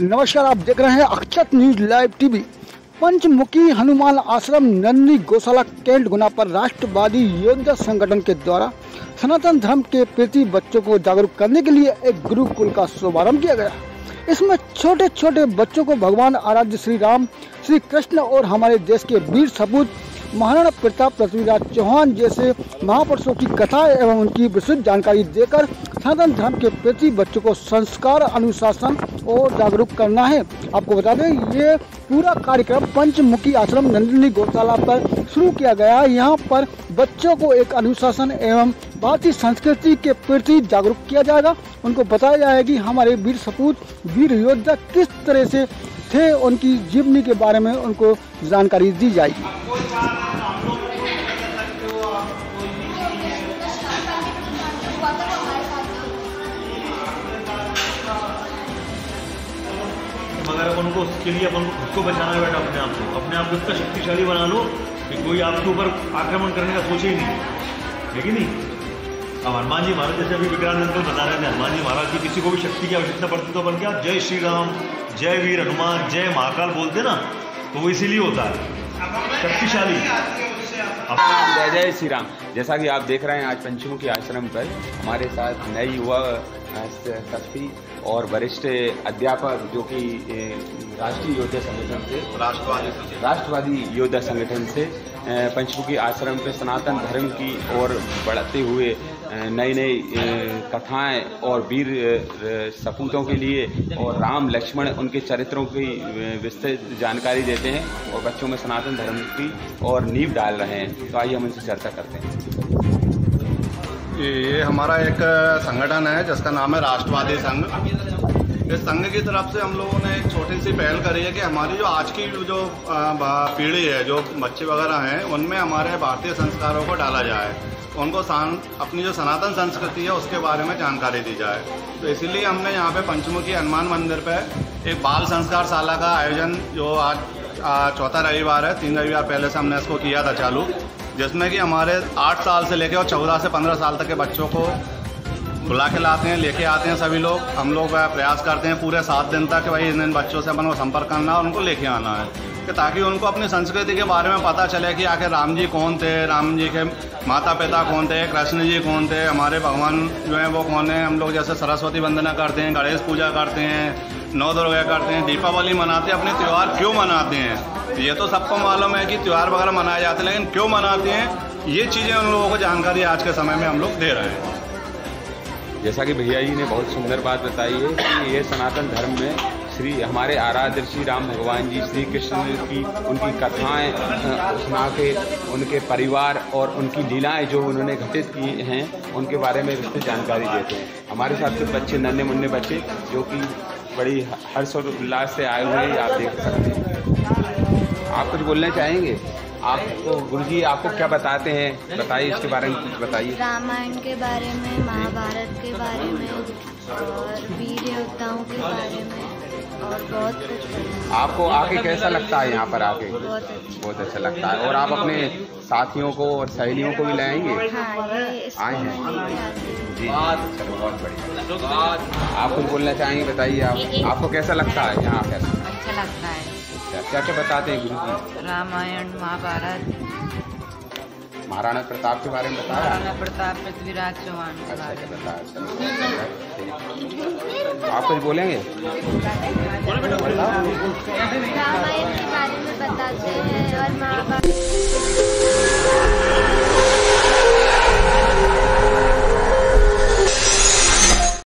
नमस्कार आप देख रहे हैं Akshat news live TV. Panchmukhi Hanuman Ashram Nandi Gaushala cantt गुना पर राष्ट्रवादी योद्धा संगठन के द्वारा सनातन धर्म के प्रति बच्चों को जागरूक करने के लिए एक गुरुकुल का शुभारंभ किया गया। इसमें छोटे छोटे बच्चों को भगवान आराध्य श्री राम, श्री कृष्ण और हमारे देश के वीर सपूत, महाराणा प्रताप पृथ्वीराज चौहान जैसे महापुरुषों की कथा एवं उनकी विस्तृत जानकारी देकर सनातन धर्म के प्रति बच्चों को संस्कार, अनुशासन और जागरूक करना है। आपको बता दें, ये पूरा कार्यक्रम पंचमुखी आश्रम नंदिनी गौशाला पर शुरू किया गया है। यहाँ पर बच्चों को एक अनुशासन एवं भारतीय संस्कृति के प्रति जागरूक किया जाएगा। उनको बताया जाएगा कि हमारे वीर सपूत, वीर योद्धा किस तरह से थे, उनकी जीवनी के बारे में उनको जानकारी दी जाएगी। मगर अपन को उसके लिए अपन को खुद को बचाना है बेटा अपने आप को। अपने आप को इतना शक्तिशाली बना लो कि कोई आपके ऊपर आक्रमण करने का सोचे ही नहीं। है कि नहीं? अब हनुमान जी महाराज, जैसे अभी विक्रांत अंकल बता रहे थे हनुमान जी महाराज की किसी को भी शक्ति की आवश्यकता पड़ती तो अपन क्या? जय श्री राम जय वीर हनुमान, जय महाकाल बोलते ना तो वो इसीलिए होता है। शक्तिशाली। जय जय श्री राम जैसा कि आप देख रहे हैं आज पंचमुखी आश्रम पर हमारे साथ नए युवा शक्ति और वरिष्ठ अध्यापक जो कि राष्ट्रीय योद्धा संगठन से राष्ट्रवादी राष्ट्रवादी योद्धा संगठन से पंचमुखी आश्रम पे सनातन धर्म की ओर बढ़ते हुए नई नई कथाएँ और वीर सपूतों के लिए और राम, लक्ष्मण उनके चरित्रों की विस्तृत जानकारी देते हैं और बच्चों में सनातन धर्म की और नींव डाल रहे हैं। तो आइए हम उनसे चर्चा करते हैं। ये हमारा एक संगठन है, जिसका नाम है राष्ट्रवादी संघ। संघ की तरफ़ से हम लोगों ने एक छोटी सी पहल करी है कि हमारी जो आज की जो पीढ़ी है, जो बच्चे वगैरह हैं, उनमें हमारे भारतीय संस्कारों को डाला जाए। उनको सान, अपनी जो सनातन संस्कृति है, उसके बारे में जानकारी दी जाए। तो इसीलिए हमने यहाँ पे पंचमुखी हनुमान मंदिर पे एक बाल संस्कार शाला का आयोजन जो आज चौथा रविवार है, तीन रविवार पहले से हमने इसको किया था चालू, जिसमें कि हमारे आठ साल से लेकर और चौदह से पंद्रह साल तक के बच्चों को बुला के लाते हैं, लेके आते हैं सभी लोग। हम लोग प्रयास करते हैं पूरे सात दिन तक भाई इन इन बच्चों से अपन को संपर्क करना और उनको लेके आना है। कि ताकि उनको अपनी संस्कृति के बारे में पता चले कि आखिर राम जी कौन थे, राम जी के माता पिता कौन थे, कृष्ण जी कौन थे, हमारे भगवान जो हैं वो कौन है। हम लोग जैसे सरस्वती वंदना करते हैं, गणेश पूजा करते हैं नौ दुर्गा करते हैं, दीपावली मनाते हैं, अपने त्यौहार क्यों मनाते हैं? ये तो सबको मालूम है कि त्यौहार वगैरह मनाए जाते हैं, लेकिन क्यों मनाते हैं? ये चीज़ें उन लोगों को जानकारी आज के समय में हम लोग दे रहे हैं। जैसा कि भैया जी ने बहुत सुंदर बात बताई है कि ये सनातन धर्म में श्री, हमारे आराध्य श्री राम भगवान जी, श्री कृष्ण की उनकी कथाएँ सुना के उनके परिवार और उनकी लीलाएँ जो उन्होंने घटित की हैं, उनके बारे में विस्तृत जानकारी देते हैं। हमारे साथ कुछ बच्चे नन्हे मुन्ने बच्चे, जो कि बड़ी हर्ष और उल्लास से आए हुए आप देख सकते हैं। आप कुछ बोलना चाहेंगे? आपको गुरु जी आपको क्या बताते हैं? बताइए इसके बारे में कुछ बताइए। रामायण के बारे में महाभारत के बारे में और वीर योद्धाओं के बारे में और बहुत कुछ आपको आके कैसा लगता है यहाँ पर आके बहुत अच्छा। बहुत अच्छा लगता है। और आप अपने साथियों को और सहेलियों को भी लाएँगे हाँ ये इस आए हैं। आते हैं। जी। चलो बहुत बढ़िया। आप कुछ बोलना चाहेंगे? बताइए आप। आपको कैसा लगता है यहाँ पर? अच्छा लगता है। क्या क्या बताते हैं गुरु जी रामायण महाभारत। महाराणा प्रताप के बारे में बताया? महाराणा प्रताप पृथ्वीराज चौहान के अच्छा बारे अच्छा में बताया आप कुछ बोलेंगे? रामायण के बारे में बताते हैं और महाभारत